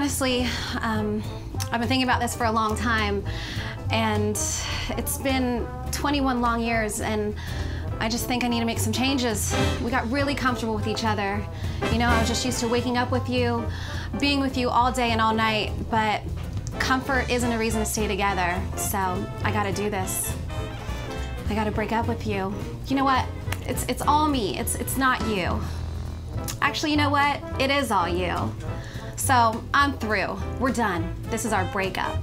honestly, um, I've been thinking about this for a long time, and it's been 21 long years, and I just think I need to make some changes. We got really comfortable with each other. You know, I was just used to waking up with you, being with you all day and all night, but comfort isn't a reason to stay together, so I gotta do this. I gotta break up with you. You know what? It's, it's all me, it's, it's not you. Actually, you know what? It is all you. So I'm through. We're done. This is our breakup.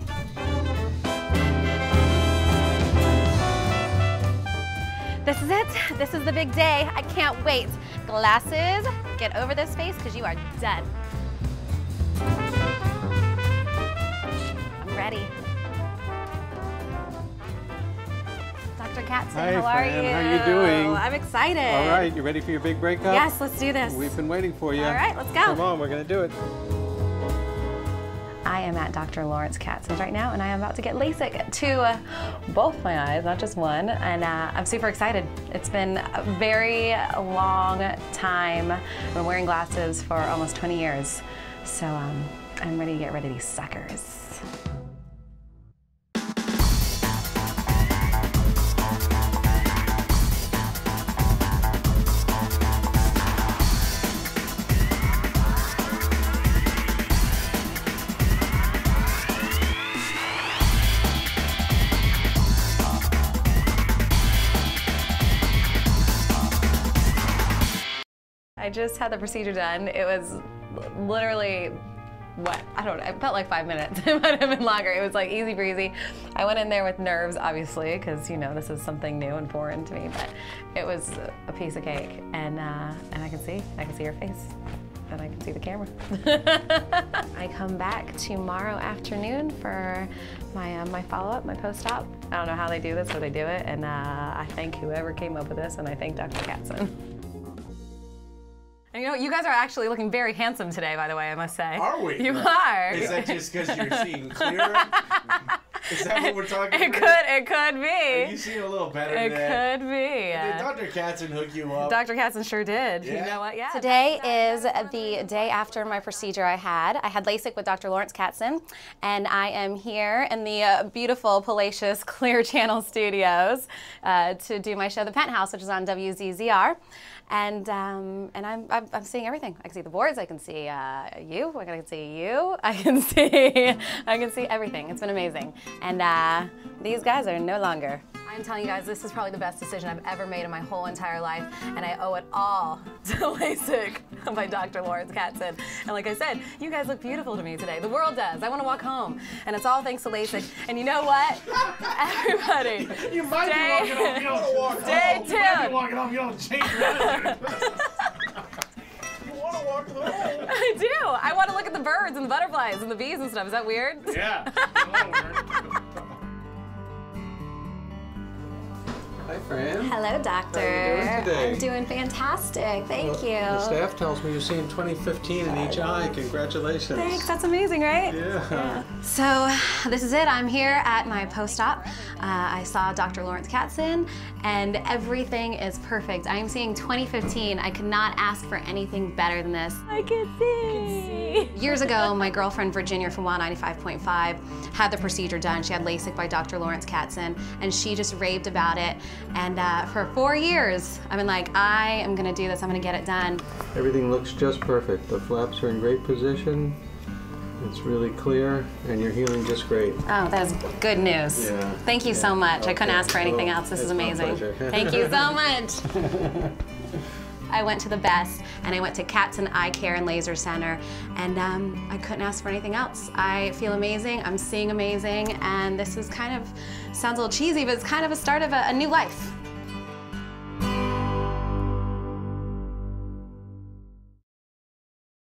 This is it. This is the big day. I can't wait. Glasses, get over this face because you are done. I'm ready. Dr. Katzen, Hi, how are Fran. you? How are you doing? I'm excited. All right, you ready for your big breakup? Yes, let's do this. We've been waiting for you. All right, let's go. Come on, we're gonna do it. I am at Dr. Lawrence Katzen's right now, and I am about to get LASIK to uh, both my eyes, not just one, and uh, I'm super excited. It's been a very long time. I've been wearing glasses for almost 20 years, so um, I'm ready to get rid of these suckers. I just had the procedure done. It was literally what I don't know. It felt like five minutes. it might have been longer. It was like easy breezy. I went in there with nerves, obviously, because you know this is something new and foreign to me. But it was a piece of cake, and uh, and I can see, I can see your face, and I can see the camera. I come back tomorrow afternoon for my uh, my follow up, my post op. I don't know how they do this, but they do it, and uh, I thank whoever came up with this, and I thank Dr. Katzen. And you know, you guys are actually looking very handsome today, by the way, I must say. Are we? You are. Is that just because you're seeing clearer? Is that what we're talking it about? could, it could Are you be. a little better It today? could be. Did Dr. Katzen hook you up? Dr. Katzen sure did. You know what? Yeah. Today is the day after my procedure I had. I had LASIK with Dr. Lawrence Katzen, and I am here in the uh, beautiful, palatial Clear Channel Studios uh, to do my show, The Penthouse, which is on WZZR. And um, and I'm, I'm I'm seeing everything. I can see the boards. I can see uh, you. I can see you. I can see I can see everything. It's been amazing. And uh, these guys are no longer. I'm telling you guys, this is probably the best decision I've ever made in my whole entire life, and I owe it all to LASIK by Dr. Lawrence Katzen. And like I said, you guys look beautiful to me today. The world does. I want to walk home, and it's all thanks to LASIK. And you know what? Everybody, You might stay, be walking home. You don't walk stay home. You might be walking home. You don't change your attitude. you want to walk home? I do. I want to look at the birds and the butterflies and the bees and stuff. Is that weird? Yeah. Hello, doctor. How you today? I'm doing fantastic. Thank you. The staff tells me you're seeing 2015 in each eye. Congratulations. Thanks. That's amazing, right? Yeah. So this is it. I'm here at my post-op. Uh, I saw Dr. Lawrence Katzen, and everything is perfect. I am seeing 2015. I could not ask for anything better than this. I can see. Years ago, my girlfriend Virginia from Wild 95.5 had the procedure done. She had LASIK by Dr. Lawrence Katzen, and she just raved about it. And uh, for four years, I've been like, I am gonna do this. I'm gonna get it done. Everything looks just perfect. The flaps are in great position. It's really clear, and you're healing just great. Oh, that is good news. Yeah. Thank you so much. I couldn't ask for anything Well, else. This is amazing. Thank you so much. I went to the best, and I went to Katzen Eye Care and Laser Center, and um, I couldn't ask for anything else. I feel amazing. I'm seeing amazing, and this is kind of sounds a little cheesy, but it's kind of a start of a, a new life.